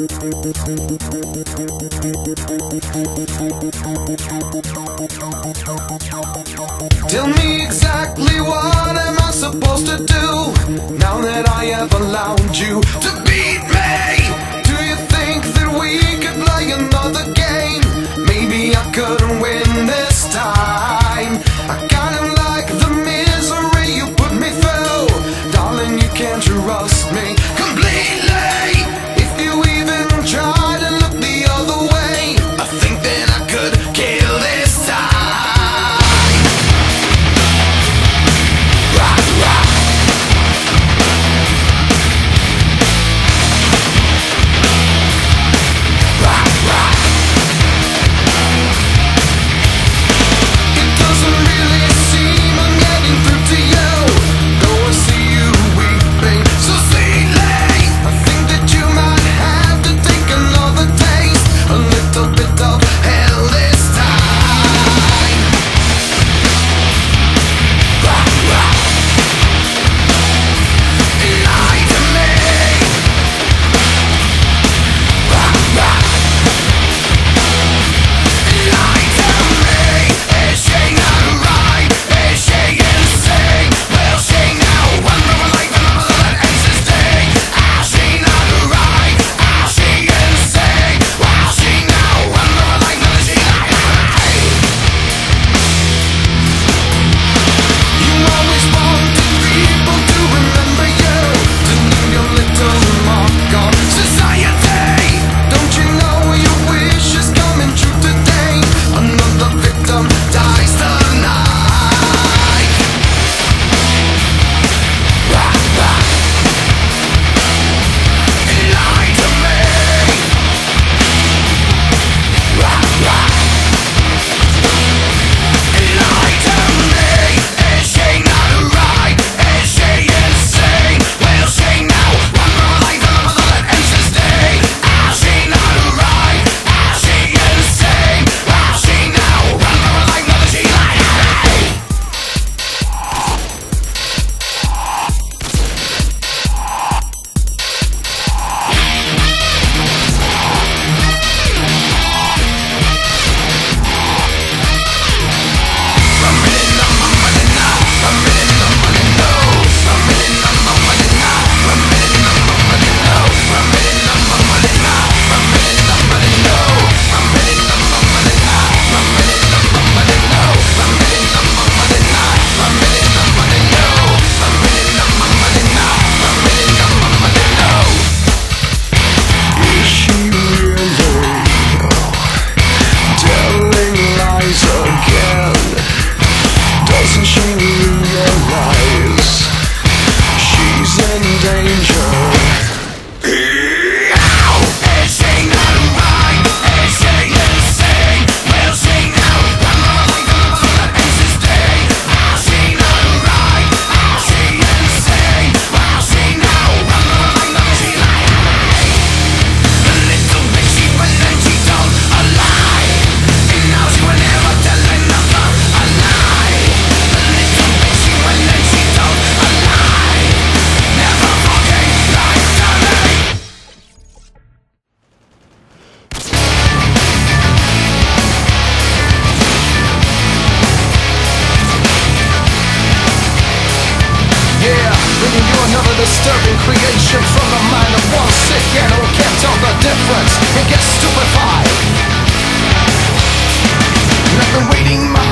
Tell me exactly what am I supposed to do Now that I have allowed you to beat me Do you think that we could play another game? Maybe I couldn't win this disturbing creation from the mind of one sick animal. can't tell the difference and gets stupefied. And I've been waiting my